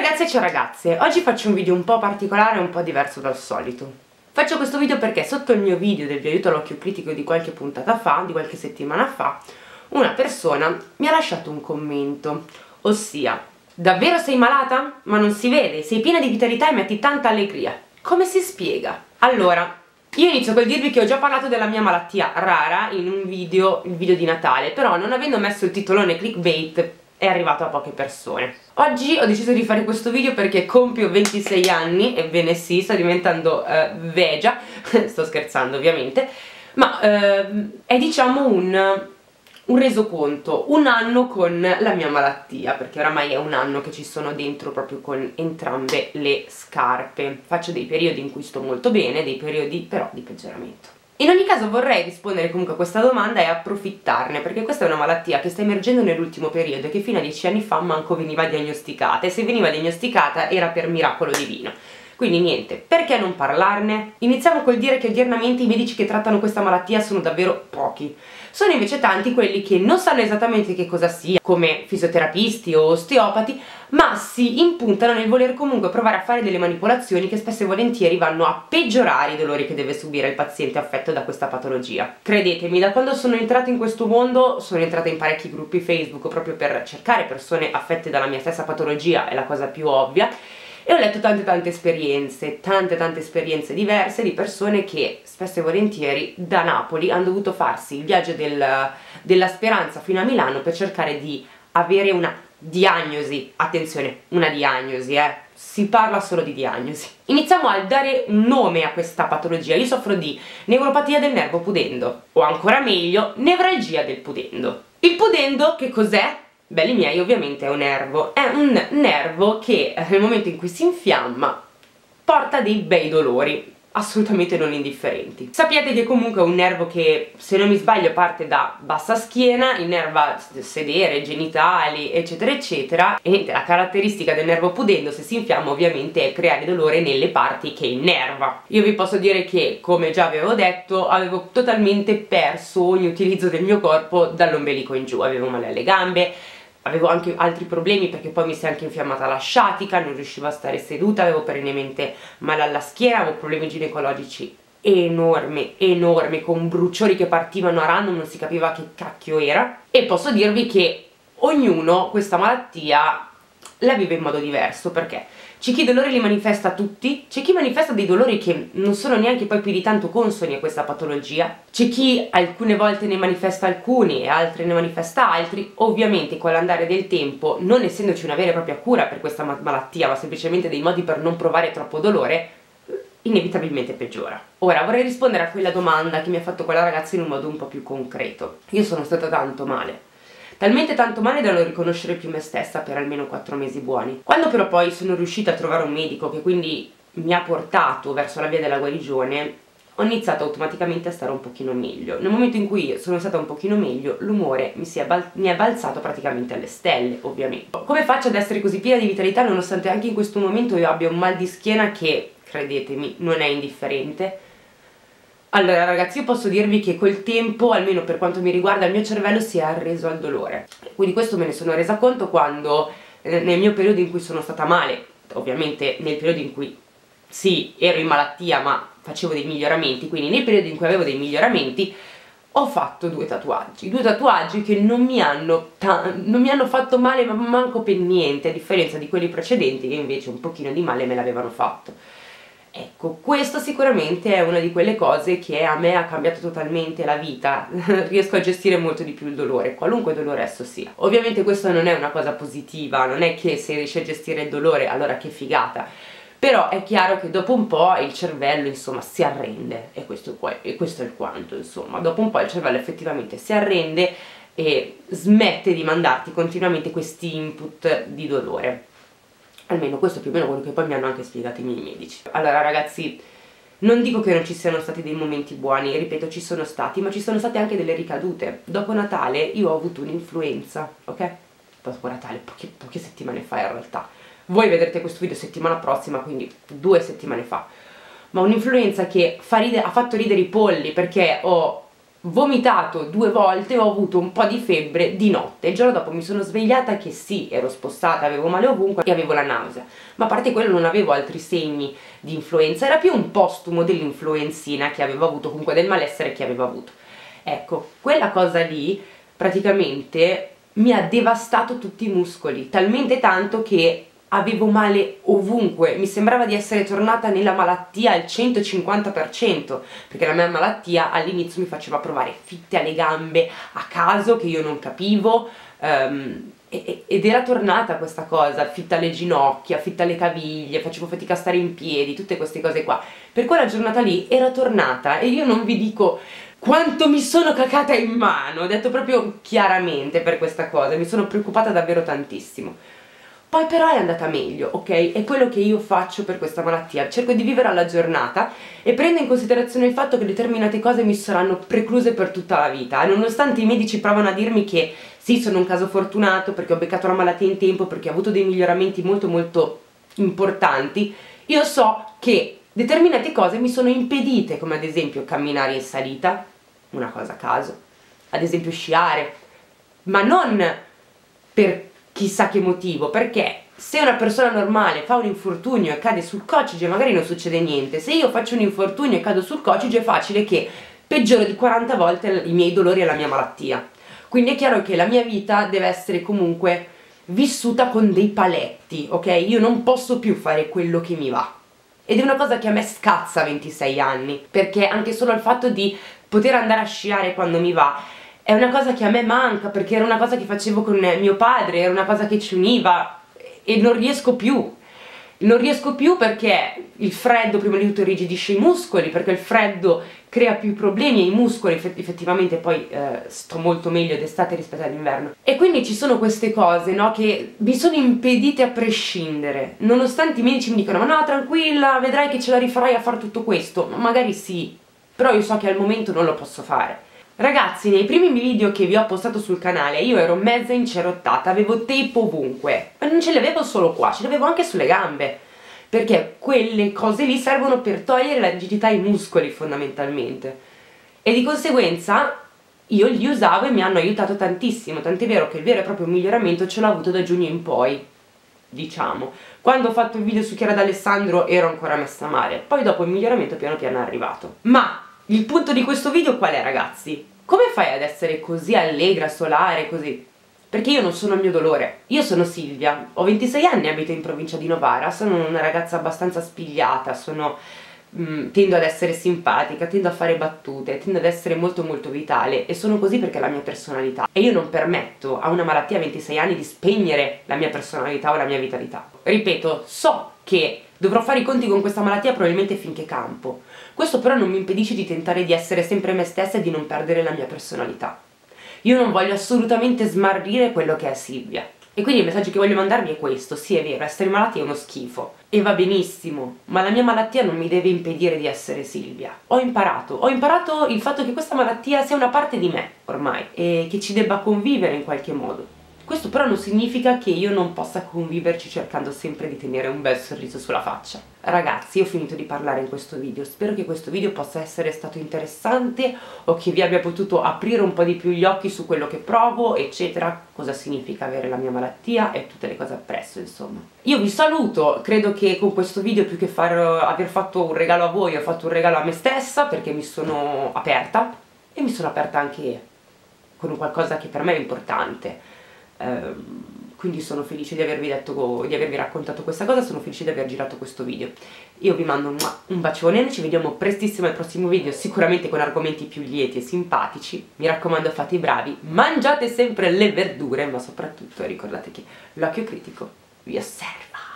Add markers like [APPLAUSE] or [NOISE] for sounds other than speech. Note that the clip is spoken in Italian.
Ragazzi e ciao ragazze, oggi faccio un video un po' particolare e un po' diverso dal solito. Faccio questo video perché sotto il mio video del vi aiuto all'occhio critico di qualche puntata fa, di qualche settimana fa, una persona mi ha lasciato un commento, ossia Davvero sei malata? Ma non si vede, sei piena di vitalità e metti tanta allegria. Come si spiega? Allora, io inizio col dirvi che ho già parlato della mia malattia rara in un video, il video di Natale, però non avendo messo il titolone clickbait è arrivato a poche persone. Oggi ho deciso di fare questo video perché compio 26 anni, ebbene sì, sto diventando uh, vegia, [LAUGHS] sto scherzando ovviamente, ma uh, è diciamo un un resoconto, un anno con la mia malattia, perché oramai è un anno che ci sono dentro proprio con entrambe le scarpe. Faccio dei periodi in cui sto molto bene, dei periodi però di peggioramento. In ogni caso vorrei rispondere comunque a questa domanda e approfittarne, perché questa è una malattia che sta emergendo nell'ultimo periodo e che fino a dieci anni fa manco veniva diagnosticata, e se veniva diagnosticata era per miracolo divino. Quindi niente, perché non parlarne? Iniziamo col dire che odiernamente i medici che trattano questa malattia sono davvero pochi sono invece tanti quelli che non sanno esattamente che cosa sia, come fisioterapisti o osteopati, ma si impuntano nel voler comunque provare a fare delle manipolazioni che spesso e volentieri vanno a peggiorare i dolori che deve subire il paziente affetto da questa patologia. Credetemi, da quando sono entrata in questo mondo, sono entrata in parecchi gruppi Facebook proprio per cercare persone affette dalla mia stessa patologia, è la cosa più ovvia, e ho letto tante tante esperienze, tante tante esperienze diverse di persone che spesso e volentieri da Napoli hanno dovuto farsi il viaggio del, della speranza fino a Milano per cercare di avere una diagnosi, attenzione, una diagnosi, eh, si parla solo di diagnosi. Iniziamo a dare un nome a questa patologia, io soffro di neuropatia del nervo pudendo, o ancora meglio, nevralgia del pudendo. Il pudendo che cos'è? belli miei ovviamente è un nervo, è un nervo che eh, nel momento in cui si infiamma porta dei bei dolori assolutamente non indifferenti. Sappiate che comunque è un nervo che, se non mi sbaglio, parte da bassa schiena, innerva sedere, genitali, eccetera, eccetera. E la caratteristica del nervo pudendo, se si infiamma, ovviamente è creare dolore nelle parti che innerva. Io vi posso dire che, come già avevo detto, avevo totalmente perso ogni utilizzo del mio corpo dall'ombelico in giù. Avevo male alle gambe, avevo anche altri problemi perché poi mi si è anche infiammata la sciatica, non riuscivo a stare seduta, avevo perennemente male alla schiena, avevo problemi ginecologici enormi, enormi, con bruciori che partivano a random, non si capiva che cacchio era. E posso dirvi che ognuno questa malattia la vive in modo diverso perché c'è chi i dolori li manifesta tutti, c'è chi manifesta dei dolori che non sono neanche poi più di tanto consoni a questa patologia, c'è chi alcune volte ne manifesta alcuni e altre ne manifesta altri, ovviamente con l'andare del tempo, non essendoci una vera e propria cura per questa malattia, ma semplicemente dei modi per non provare troppo dolore, inevitabilmente peggiora. Ora vorrei rispondere a quella domanda che mi ha fatto quella ragazza in un modo un po' più concreto. Io sono stata tanto male, talmente tanto male da non riconoscere più me stessa per almeno 4 mesi buoni. Quando però poi sono riuscita a trovare un medico che quindi mi ha portato verso la via della guarigione, ho iniziato automaticamente a stare un pochino meglio. Nel momento in cui sono stata un pochino meglio, l'umore mi, mi, è balzato praticamente alle stelle, ovviamente. Come faccio ad essere così piena di vitalità nonostante anche in questo momento io abbia un mal di schiena che, credetemi, non è indifferente? Allora ragazzi io posso dirvi che col tempo, almeno per quanto mi riguarda, il mio cervello si è arreso al dolore. Quindi questo me ne sono resa conto quando eh, nel mio periodo in cui sono stata male, ovviamente nel periodo in cui sì, ero in malattia ma facevo dei miglioramenti, quindi nel periodo in cui avevo dei miglioramenti ho fatto due tatuaggi, due tatuaggi che non mi hanno, non mi hanno fatto male ma manco per niente, a differenza di quelli precedenti che invece un pochino di male me l'avevano fatto Ecco, questo sicuramente è una di quelle cose che a me ha cambiato totalmente la vita, [LAUGHS] riesco a gestire molto di più il dolore, qualunque dolore esso sia. Ovviamente questo non è una cosa positiva, non è che se riesci a gestire il dolore allora che figata, però è chiaro che dopo un po' il cervello insomma si arrende e questo, e questo è il quanto insomma, dopo un po' il cervello effettivamente si arrende e smette di mandarti continuamente questi input di dolore almeno questo è più o meno quello che poi mi hanno anche spiegato i miei medici allora ragazzi non dico che non ci siano stati dei momenti buoni, ripeto ci sono stati, ma ci sono state anche delle ricadute. Dopo Natale io ho avuto un'influenza, ok? Dopo Natale, poche, poche, settimane fa in realtà. Voi vedrete questo video settimana prossima, quindi due settimane fa. Ma un'influenza che fa ride, ha fatto ridere i polli perché ho vomitato due volte, ho avuto un po' di febbre di notte. Il giorno dopo mi sono svegliata che sì, ero spostata, avevo male ovunque e avevo la nausea. Ma a parte quello non avevo altri segni di influenza, era più un postumo dell'influenzina che avevo avuto, comunque del malessere che avevo avuto. Ecco, quella cosa lì praticamente mi ha devastato tutti i muscoli, talmente tanto che avevo male ovunque, mi sembrava di essere tornata nella malattia al 150%, perché la mia malattia all'inizio mi faceva provare fitte alle gambe a caso che io non capivo, um, ed era tornata questa cosa, fitta alle ginocchia, fitta alle caviglie, facevo fatica a stare in piedi, tutte queste cose qua. Per quella giornata lì era tornata e io non vi dico quanto mi sono cacata in mano, ho detto proprio chiaramente per questa cosa, mi sono preoccupata davvero tantissimo. Poi però è andata meglio, ok? È quello che io faccio per questa malattia, cerco di vivere alla giornata e prendo in considerazione il fatto che determinate cose mi saranno precluse per tutta la vita, nonostante i medici provano a dirmi che sì, sono un caso fortunato perché ho beccato la malattia in tempo, perché ho avuto dei miglioramenti molto molto importanti, io so che determinate cose mi sono impedite, come ad esempio camminare in salita, una cosa a caso, ad esempio sciare, ma non per chissà che motivo, perché se una persona normale fa un infortunio e cade sul coccige magari non succede niente, se io faccio un infortunio e cado sul coccige è facile che peggioro di 40 volte i miei dolori e la mia malattia. Quindi è chiaro che la mia vita deve essere comunque vissuta con dei paletti, ok? Io non posso più fare quello che mi va. Ed è una cosa che a me scazza a 26 anni, perché anche solo il fatto di poter andare a sciare quando mi va è una cosa che a me manca perché era una cosa che facevo con mio padre, era una cosa che ci univa e non riesco più. Non riesco più perché il freddo prima di tutto irrigidisce i muscoli, perché il freddo crea più problemi ai muscoli, effettivamente poi eh, sto molto meglio d'estate rispetto all'inverno. E quindi ci sono queste cose, no, che mi sono impedite a prescindere, nonostante i medici mi dicono ma no tranquilla, vedrai che ce la rifarai a fare tutto questo, magari sì, però io so che al momento non lo posso fare. Ragazzi, nei primi video che vi ho postato sul canale io ero mezza incerottata, avevo tape ovunque, ma non ce le avevo solo qua, ce le avevo anche sulle gambe, perché quelle cose lì servono per togliere la rigidità ai muscoli fondamentalmente. E di conseguenza io li usavo e mi hanno aiutato tantissimo, tant'è vero che il vero e proprio miglioramento ce l'ho avuto da giugno in poi, diciamo. Quando ho fatto il video su Chiara D'Alessandro ero ancora messa male, poi dopo il miglioramento piano piano è arrivato. Ma il punto di questo video qual è ragazzi? Come fai ad essere così allegra, solare, così? Perché io non sono il mio dolore. Io sono Silvia, ho 26 anni, abito in provincia di Novara, sono una ragazza abbastanza spigliata, sono, mm, tendo ad essere simpatica, tendo a fare battute, tendo ad essere molto molto vitale e sono così perché è la mia personalità. E io non permetto a una malattia a 26 anni di spegnere la mia personalità o la mia vitalità. Ripeto, so che dovrò fare i conti con questa malattia probabilmente finché campo. Questo però non mi impedisce di tentare di essere sempre me stessa e di non perdere la mia personalità. Io non voglio assolutamente smarrire quello che è Silvia. E quindi il messaggio che voglio mandarvi è questo, sì è vero, essere malati è uno schifo, e va benissimo, ma la mia malattia non mi deve impedire di essere Silvia. Ho imparato, ho imparato il fatto che questa malattia sia una parte di me, ormai, e che ci debba convivere in qualche modo. Questo però non significa che io non possa conviverci cercando sempre di tenere un bel sorriso sulla faccia. Ragazzi, ho finito di parlare in questo video, spero che questo video possa essere stato interessante o che vi abbia potuto aprire un po' di più gli occhi su quello che provo, eccetera, cosa significa avere la mia malattia e tutte le cose appresso, insomma. Io vi saluto, credo che con questo video più che far, aver fatto un regalo a voi ho fatto un regalo a me stessa perché mi sono aperta. E mi sono aperta anche con qualcosa che per me è importante Ehm, quindi sono felice di avervi, detto, di avervi raccontato questa cosa, sono felice di aver girato questo video. Io vi mando un bacione, ci vediamo prestissimo al prossimo video, sicuramente con argomenti più lieti e simpatici. Mi raccomando fate i bravi, mangiate sempre le verdure, ma soprattutto ricordate che l'occhio critico vi osserva.